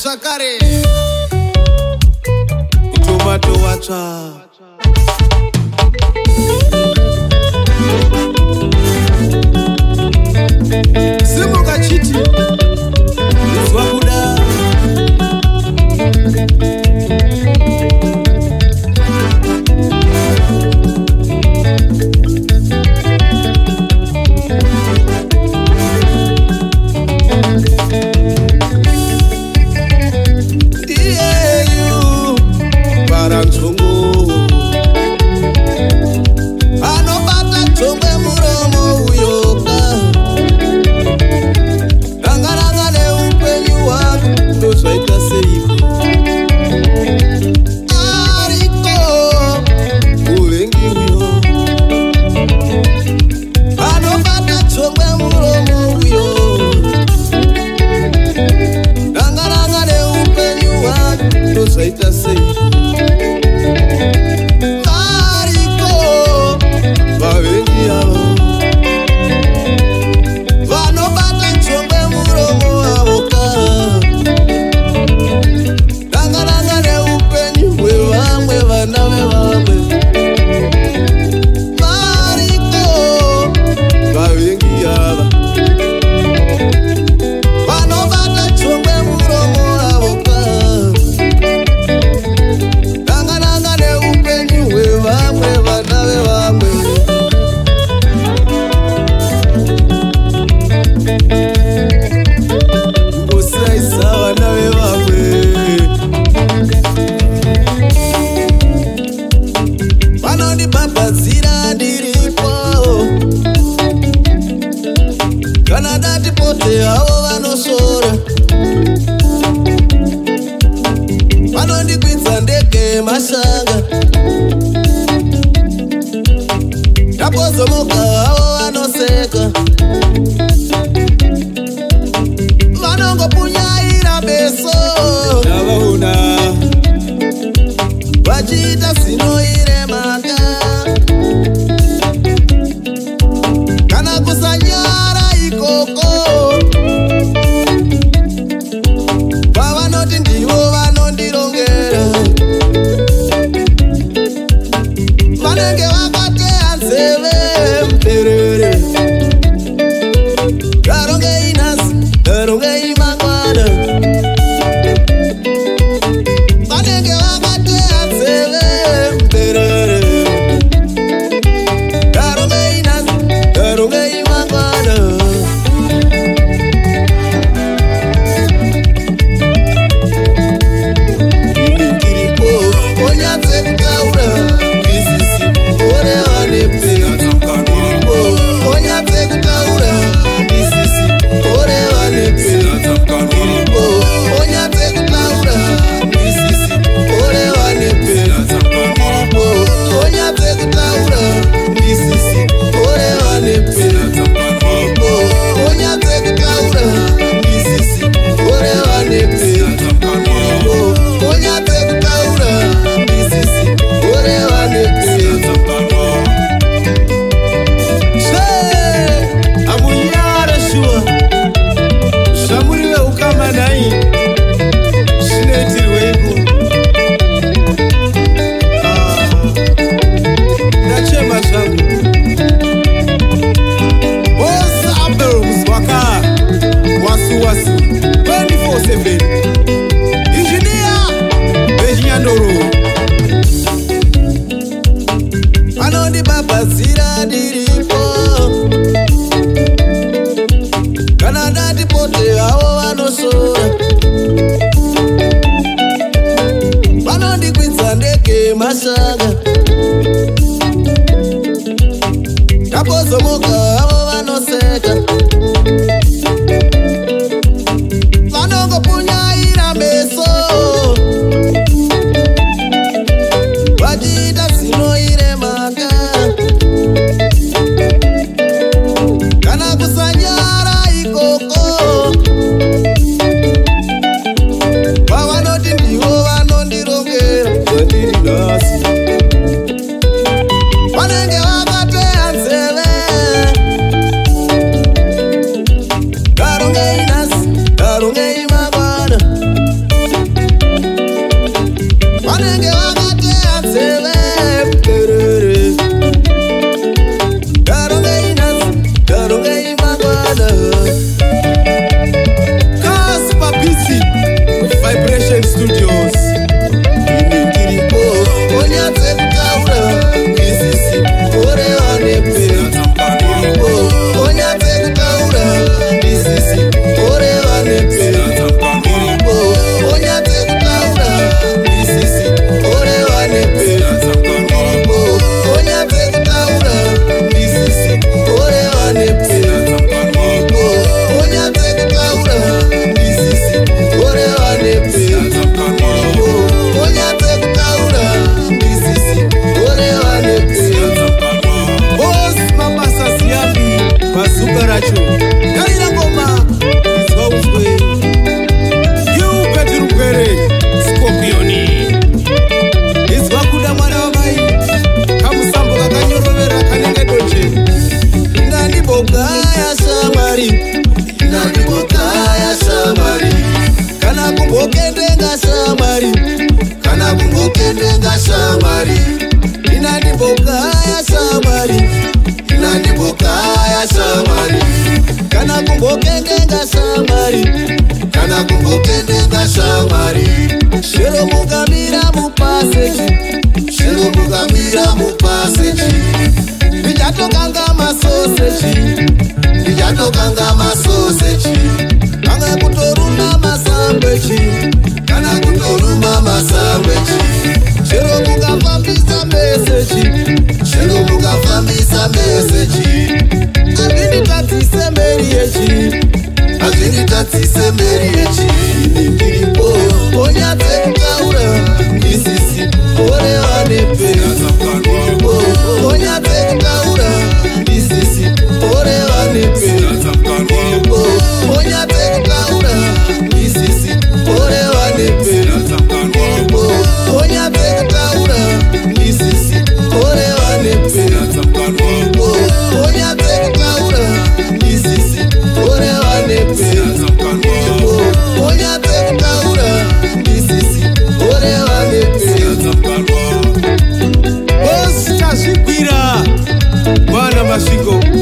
zvakare tomato watsva vangopunyaira meso vachiita zinoirema hustle, running. shamwari shero mungamira mupaseji shero mungamira mupaseji ndichatokanga masoseji ndichatokanga masoseji kana kutoruma masambweji kana kutoruma masambweji ficou